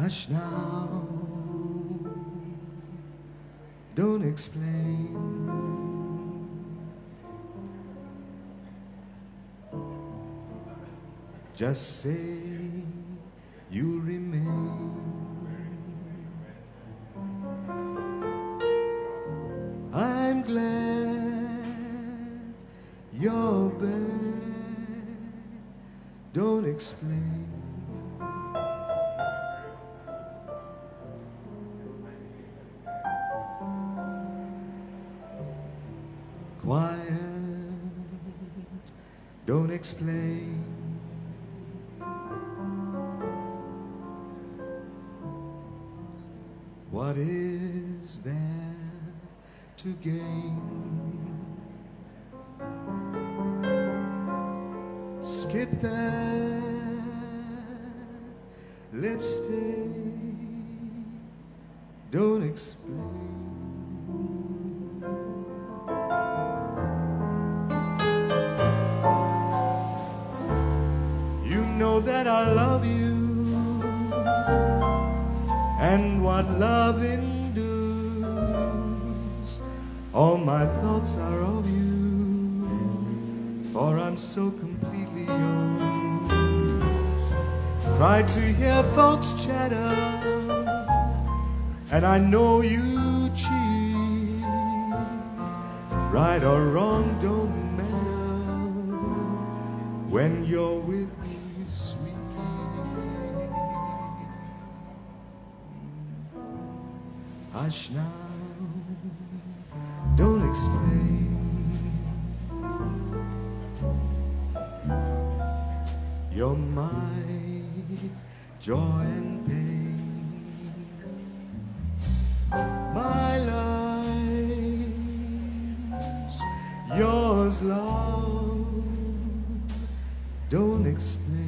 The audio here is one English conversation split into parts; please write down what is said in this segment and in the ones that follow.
Hush now, don't explain. Just say you'll remain. I'm glad you're back. Don't explain. Quiet, don't explain. What is there to gain? Skip that lipstick, don't explain. And what love endures. All my thoughts are of you, for I'm so completely yours. Cried to hear folks chatter, and I know you cheat. Right or wrong don't matter when you're with me, Hush now, don't explain. You're my joy and pain. My life's yours, love. Don't explain.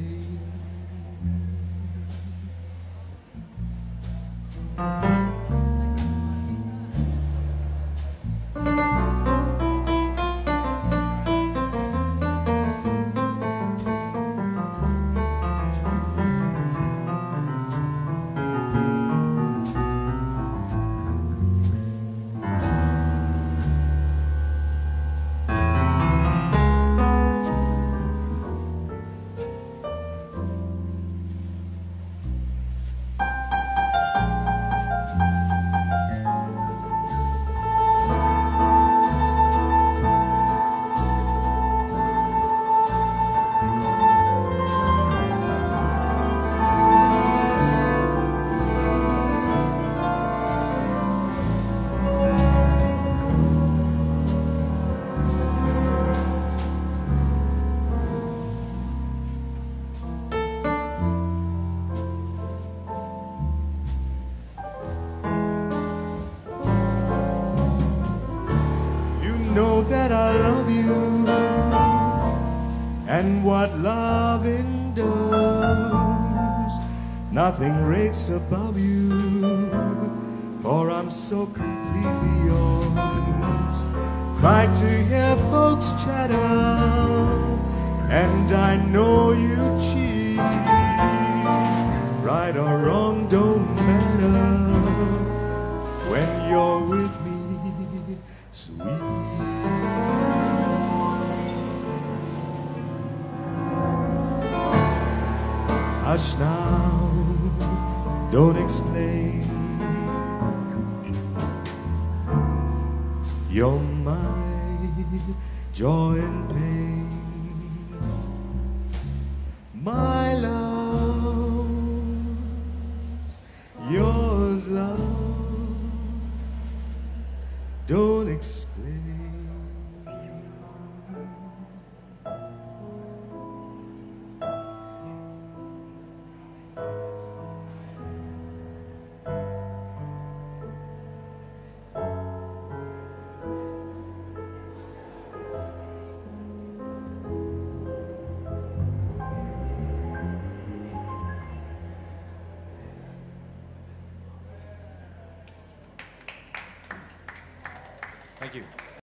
That I love you and what love endures. Nothing rates above you, for I'm so completely yours. Cried to hear folks chatter, and I know you cheat. Hush now, don't explain. You're my joy and pain. My